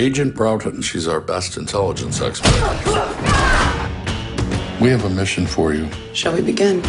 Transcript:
Agent Broughton, she's our best intelligence expert. We have a mission for you. Shall we begin?